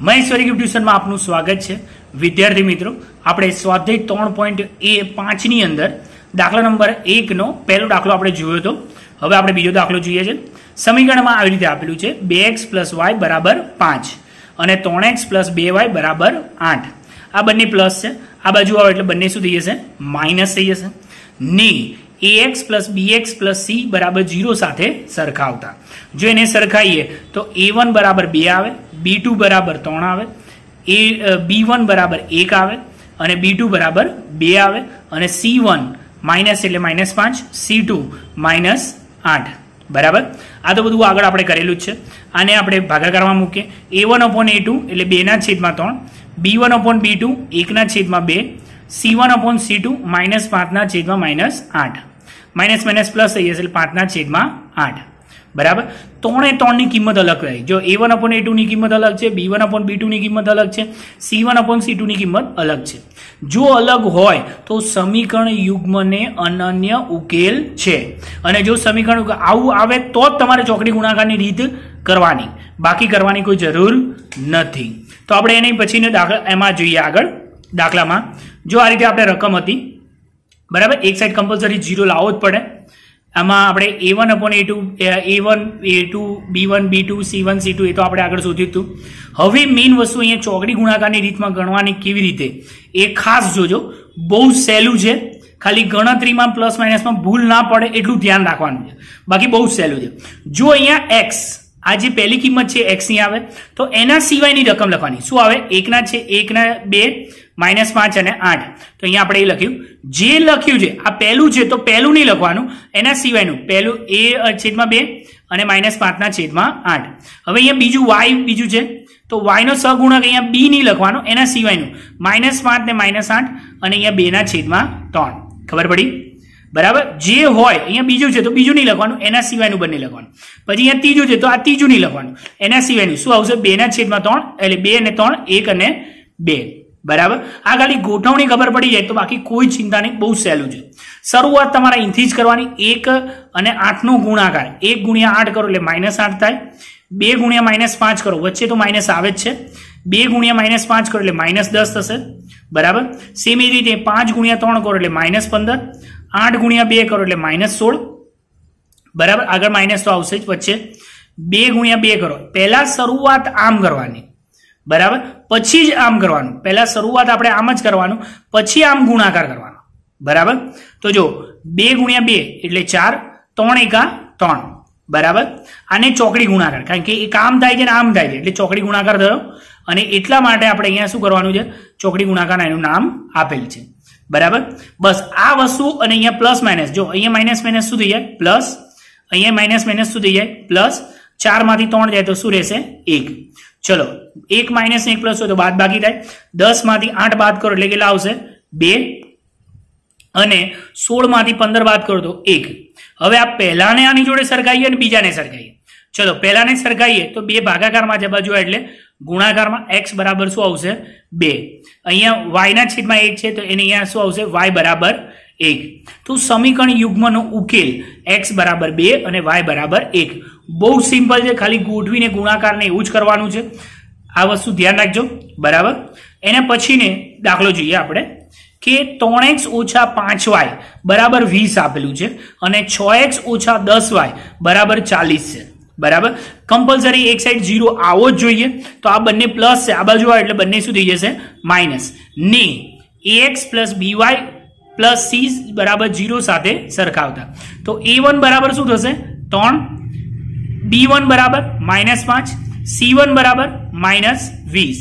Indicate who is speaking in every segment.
Speaker 1: મહેશ્વરી ટ્યુશનમાં આપનું સ્વાગત છે. વિદ્યાર્થી મિત્રો, આપણે સ્વાધ્યાય ત્રણ પોઈન્ટ એ પાંચની અંદર દાખલા નંબર એકનો પહેલો દાખલો આપણે જોયો હતો. હવે આપણે બીજો દાખલો જોઈએ છે. સમીકરણમાં આવી રીતે આપેલું છે, બે એક્સ પ્લસ વાય બરાબર પાંચ અને ત્રણ એક્સ પ્લસ બે વાય બરાબર આઠ. આ બંને પ્લસ છે. આ બાજુ આવે એટલે બંને શું થઈ જશે? માઇનસ થઈ જશે. ની a x plus b x plus c બરાબર જીરો સાથે સરખાવતા. જો એને સરખાઈએ તો એ વન બરાબર બે આવે. બી ટુ બરાબર ત્રણ આવે, એ બી વન બરાબર એક આવે, અને બી ટુ બરાબર બે આવે, અને સી વન માઇનસ એટલે માઇનસ પાંચ, સી ટુ માઇનસ આઠ. બરાબર? આ તો બધું આગળ આપણે કરેલું જ છે. આને આપણે ભાગાકારમાં મૂકીએ. A one upon a two એટલે બેના છેદમાં ત્રણ, b one upon b two એકના છેદમાં બે, c one upon c two minus પાંચના છેદમાં માઇનસ આઠ. માઇનસ માઇનસ પ્લસ થઈ જશે એટલે પાંચના છેદમાં આઠ. બરાબર? ત્રણે ત્રણની કિંમત અલગ રહે. જો એ વન અપોન એ ટુની કિંમત અલગ છે બી વન અપોન બી ટુની કિંમત અલગ છે સી વન અપોન સી ટુની કિંમત અલગ છે. જો અલગ હોય, તો સમીકરણ યુગ્મને અનન્ય ઉકેલ છે. અને જો સમીકરણ આવું આવે, તો જ તમારે ચોકડી ગુણાકારની રીત કરવાની. બાકી કરવાની કોઈ જરૂર નથી. તો આપણે એની પછીને દાખલા, એમાં જોઈએ આગળ, દાખલામાં. જો આ રીતે આપણે રકમ હતી, બરાબર? એક સાઈડ કમ્પલસરી જીરો લાવવો જ પડે. આમાં આપણે a one upon a two a one a two b one b two c one c two એ તો આપણે આગળ શોધ્યું હતું. હવે મેઇન વસ્તુ અહીંયા ચોકડી ગુણાકારની રીતમાં ગણવાની કેવી રીતે? એ ખાસ જોજો. બહુ સહેલું છે. ખાલી ગણતરીમાં પ્લસ માઇનસમાં ભૂલ ના પડે એટલું ધ્યાન રાખવાનું છે. બાકી બહુ સહેલું છે. જો અહીંયા એક્સ આ જે પહેલી કિંમત છે એક્સની આવે. તો એના સિવાયની રકમ લખવાની. શું આવે? એકના છે, એકના બે, માઇનસ પાંચ અને આઠ. તો અહીંયા આપણે એ લખ્યું. જે લખ્યું છે, આ પહેલું છે, તો પહેલું નહીં લખવાનું. એના સિવાયનું પહેલું એ છેદમાં બે અને માઇનસ પાંચના છેદમાં આઠ. હવે અહીંયા બીજું વાય બીજું છે. તો વાયનો સગુણક અહીંયા બી નહીં લખવાનો, એના સિવાયનું. માઇનસ પાંચ ને માઇનસ આઠ અને અહીંયા બેના છેદમાં ત્રણ. ખબર પડી? બરાબર? જે હોય, અહીંયા બીજું છે તો બીજું નહીં લખવાનું, એના સિવાયનું બંને લખવાનું. પછી અહીંયા ત્રીજું છે તો આ ત્રીજું નહીં લખવાનું. એના સિવાયનું શું આવશે? બેના છેદમાં ત્રણ, એટલે બે અને ત્રણ, એક અને બે. બરાબર? આ ખાલી ગોઠવણી ખબર પડી જાય તો બાકી કોઈ ચિંતા નહીં, બહુ સહેલું છે. શરૂઆત તમારે અહીંથી જ કરવાની, એક અને આઠનો ગુણાકાર. એક ગુણ્યા આઠ કરો એટલે માઇનસ આઠ થાય. બે ગુણ્યા માઇનસ પાંચ કરો, વચ્ચે તો માઇનસ આવે જ છે. બે ગુણ્યા માઇનસ પાંચ કરો એટલે માઇનસ દસ થશે. બરાબર? સેમ એ રીતે પાંચ ગુણ્યા ત્રણ કરો એટલે માઇનસ પંદર. આઠ ગુણ્યા બે કરો એટલે માઇનસ સોળ. બરાબર? આગળ માઇનસ તો આવશે જ વચ્ચે. બે ગુણ્યા બે કરો. પહેલા શરૂઆત આમ કરવાની. બરાબર? પછી જ આમ કરવાનું. પહેલા શરૂઆત આપણે આમ જ કરવાનું. પછી આમ ગુણાકાર કરવાનો. બરાબર? તો જો, બે ગુણ્યા બે એટલે ચાર, ત્રણ એકા ત્રણ. બરાબર? આને ચોકડી ગુણાકાર. કારણ કે એક આમ થાય છે ને આમ થાય છે. એટલે ચોકડી ગુણાકાર થયો. અને એટલા માટે આપણે અહીંયા શું કરવાનું છે? ચોકડી ગુણાકાર એનું નામ આપેલ છે. બરાબર? બસ આ વસ્તુ અને અહીંયા પ્લસ માઇનસ જો અહીંયા માઇનસ માઇનસ શું થઈ જાય? પ્લસ અહીંયા માઇનસ માઇનસ શું થઈ જાય? પ્લસ ચારમાંથી ત્રણ જાય તો શું રહેશે? એક. ચલો, એક માઇનસ એક પ્લસ હોય તો બાદ બાકી થાય. દસમાંથી આઠ બાદ કરો એટલે કેટલા આવશે? બે. અને સોળમાંથી પંદર બાદ કરો તો એક. હવે આ પહેલાને આની જોડે સરખાઈએ અને બીજાને સરખાઈએ. ચલો, પહેલાને સરખાઈએ તો બે ભાગાકારમાં છે બાજુ એટલે ગુણાકારમાં એક્સ બરાબર શું આવશે? બે. અહીંયા વાયના છેદમાં એક છે તો એને અહીંયા શું આવશે? વાય બરાબર એક. તો સમીકરણ યુગ્મનો ઉકેલ એક્સ બરાબર બે અને વાય બરાબર એક. બહુ સિમ્પલ છે, ખાલી ગોઠવીને ગુણાકારને એવું જ કરવાનું છે. આ વસ્તુ ધ્યાન રાખજો. બરાબર? એના પછીને દાખલો જોઈએ આપણે કે ત્રણ એક્સ ઓછા પાંચ વાય બરાબર વીસ આપેલું છે અને છ એક્સ ઓછા દસ વાય બરાબર ચાલીસ છે. બરાબર? કમ્પલસરી એક સાઈડ ઝીરો આવો જ જોઈએ. તો આ બંને પ્લસ છે. આ બાજુ આવે એટલે બંને શું થઈ જશે? માઇનસ ને x plus b y plus c બરાબર જીરો સાથે સરખાવતા. તો એ વન બરાબર શું થશે? ત્રણ. બી વન બરાબર માઇનસ પાંચ. સી વન બરાબર માઇનસ વીસ.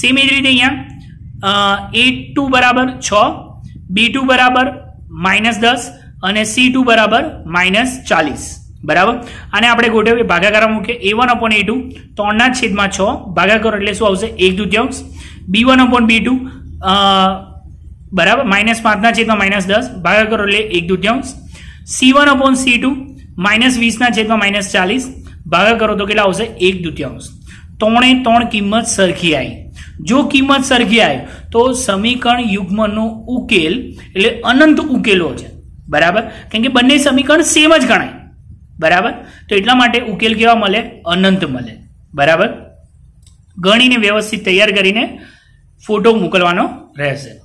Speaker 1: સેમ એ જ રીતે અહીંયા એ બરાબર છ. બી ટુ બરાબર માઇનસ દસ. અને સી બરાબર માઇનસ ચાલીસ. બરાબર? અને આપણે ગોઠવીએ ભાગાકાર મૂકીએ a one upon a two ત્રણના છેદમાં છ. ભાગાકાર એટલે શું આવશે? એક દુત્યાંશ. B one upon b two બરાબર? માઇનસ પાંચના છેદમાં માઇનસ દસ. ભાગાકાર એટલે એક દુત્યાંશ. C one upon c two minus વીસના છેદમાં માઇનસ ચાલીસ. ભાગા કરો તો કેટલા આવશે? એક દુત્યાંશ. ત્રણે ત્રણ કિંમત સરખી આવી જો કિંમત સરખી આવી તો સમીકરણ યુગ્મનો ઉકેલ એટલે અનંત ઉકેલો છે. બરાબર? કેમ કે બંને સમીકરણ સેમ જ ગણાય. બરાબર? તો એટલા માટે ઉકેલ કેવા મળે? અનંત મળે. બરાબર? ગણીને વ્યવસ્થિત તૈયાર કરીને ફોટો મોકલવાનો રહેશે.